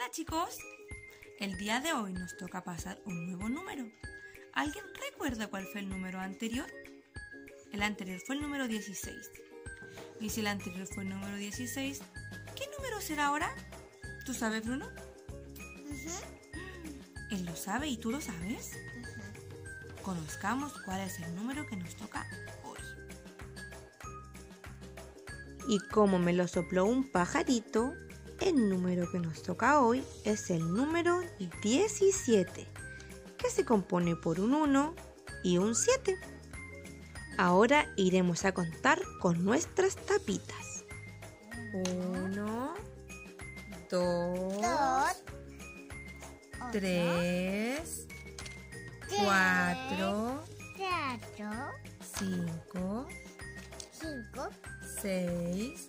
Hola chicos, el día de hoy nos toca pasar un nuevo número. ¿Alguien recuerda cuál fue el número anterior? El anterior fue el número 16. Y si el anterior fue el número 16, ¿qué número será ahora? ¿Tú sabes, Bruno? Él lo sabe y tú lo sabes. Conozcamos cuál es el número que nos toca hoy. Y como me lo sopló un pajarito, el número que nos toca hoy es el número 17, que se compone por un 1 y un 7. Ahora iremos a contar con nuestras tapitas. 1, 2, 3, 4, 5, 6,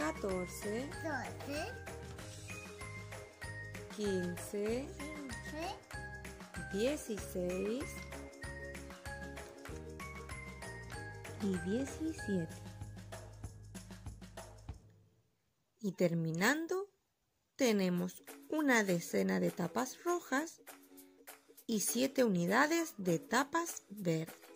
14, 15, 16 y 17. Y terminando, tenemos una decena de tapas rojas y siete unidades de tapas verdes.